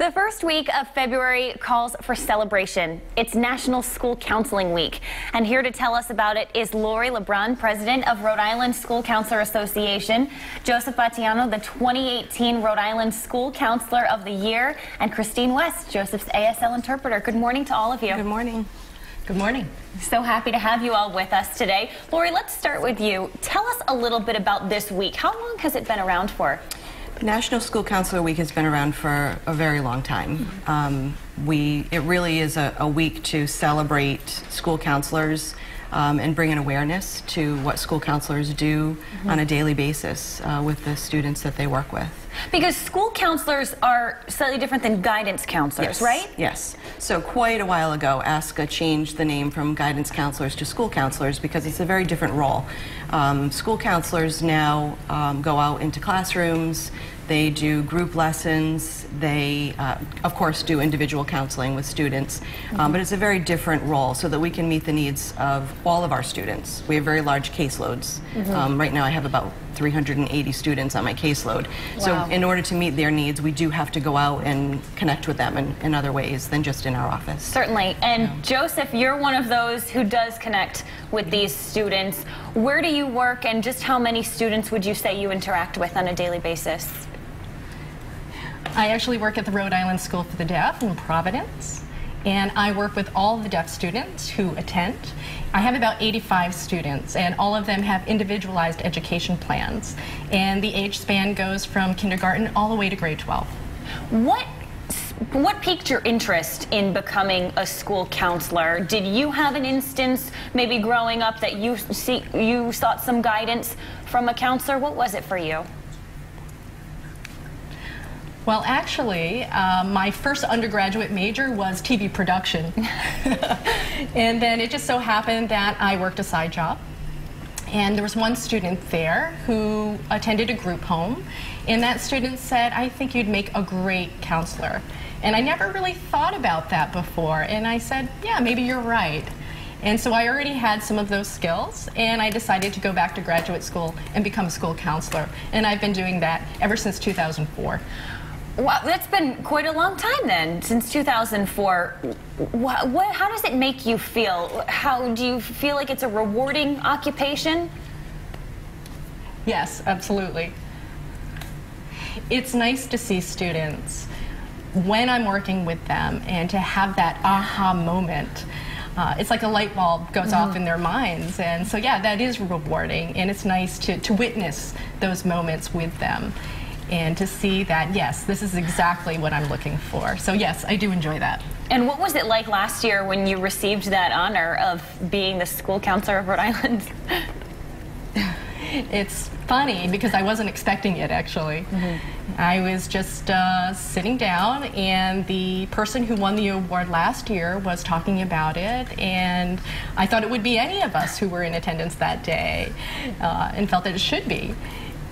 The first week of February calls for celebration. It's National School Counseling Week. And here to tell us about it is Lori LeBrun, president of Rhode Island School Counselor Association, Joseph Batiano, the 2018 Rhode Island School Counselor of the Year, and Christine West, Joseph's ASL interpreter. Good morning to all of you. Good morning. Good morning. So happy to have you all with us today. Lori, let's start with you. Tell us a little bit about this week. How long has it been around for? National School Counselor Week has been around for a very long time. Um, we, it really is a, a, week to celebrate school counselors um, and bring an awareness to what school counselors do mm -hmm. on a daily basis uh, with the students that they work with. Because school counselors are slightly different than guidance counselors, yes. right? Yes. So quite a while ago, ASCA changed the name from guidance counselors to school counselors because it's a very different role. Um, school counselors now um, go out into classrooms, they do group lessons. They, uh, of course, do individual counseling with students. Mm -hmm. um, but it's a very different role so that we can meet the needs of all of our students. We have very large caseloads. Mm -hmm. um, right now, I have about 380 students on my caseload. Wow. So in order to meet their needs, we do have to go out and connect with them in, in other ways than just in our office. Certainly. And yeah. Joseph, you're one of those who does connect with these students. Where do you work and just how many students would you say you interact with on a daily basis? I actually work at the Rhode Island School for the Deaf in Providence, and I work with all the deaf students who attend. I have about 85 students, and all of them have individualized education plans, and the age span goes from kindergarten all the way to grade 12. What what piqued your interest in becoming a school counselor? Did you have an instance, maybe growing up, that you see you sought some guidance from a counselor? What was it for you? Well, actually, uh, my first undergraduate major was TV production. and then it just so happened that I worked a side job. And there was one student there who attended a group home. And that student said, I think you'd make a great counselor. And I never really thought about that before. And I said, yeah, maybe you're right. And so I already had some of those skills, and I decided to go back to graduate school and become a school counselor. And I've been doing that ever since 2004. Well, that's been quite a long time then, since 2004. What, what, how does it make you feel? How do you feel like it's a rewarding occupation? Yes, absolutely. It's nice to see students when I'm working with them and to have that aha moment. Uh, it's like a light bulb goes mm -hmm. off in their minds. And so, yeah, that is rewarding. And it's nice to, to witness those moments with them and to see that, yes, this is exactly what I'm looking for. So yes, I do enjoy that. And what was it like last year when you received that honor of being the school counselor of Rhode Island? it's funny because I wasn't expecting it actually. Mm -hmm. I was just uh, sitting down and the person who won the award last year was talking about it and I thought it would be any of us who were in attendance that day uh, and felt that it should be.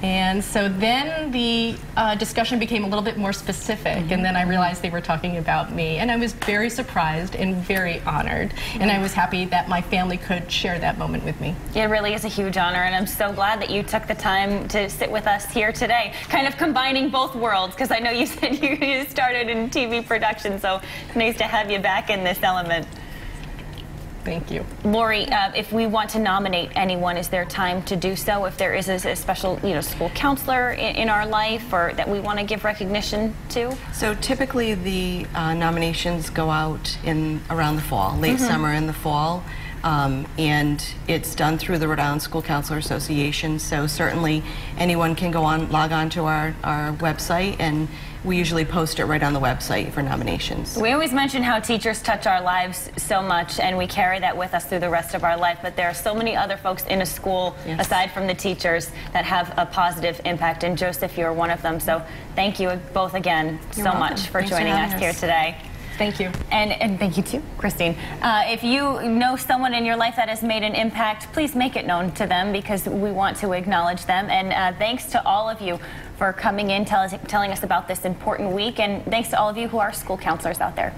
And so then the uh, discussion became a little bit more specific, mm -hmm. and then I realized they were talking about me. And I was very surprised and very honored. Mm -hmm. And I was happy that my family could share that moment with me. It really is a huge honor, and I'm so glad that you took the time to sit with us here today, kind of combining both worlds, because I know you said you started in TV production, so it's nice to have you back in this element. Thank you. Lori, uh, if we want to nominate anyone, is there time to do so? If there is a, a special, you know, school counselor in, in, our life or that we want to give recognition to? So typically the uh, nominations go out in around the fall, late mm -hmm. summer and the fall. Um, and it's done through the Rhode Island School Counselor Association, so certainly anyone can go on, log on to our, our website, and we usually post it right on the website for nominations. We always mention how teachers touch our lives so much, and we carry that with us through the rest of our life, but there are so many other folks in a school, yes. aside from the teachers, that have a positive impact, and Joseph, you're one of them, so thank you both again you're so welcome. much for Thanks joining for us, us here today. Thank you. And, and thank you too, Christine. Uh, if you know someone in your life that has made an impact, please make it known to them because we want to acknowledge them. And uh, thanks to all of you for coming in, tell us, telling us about this important week. And thanks to all of you who are school counselors out there.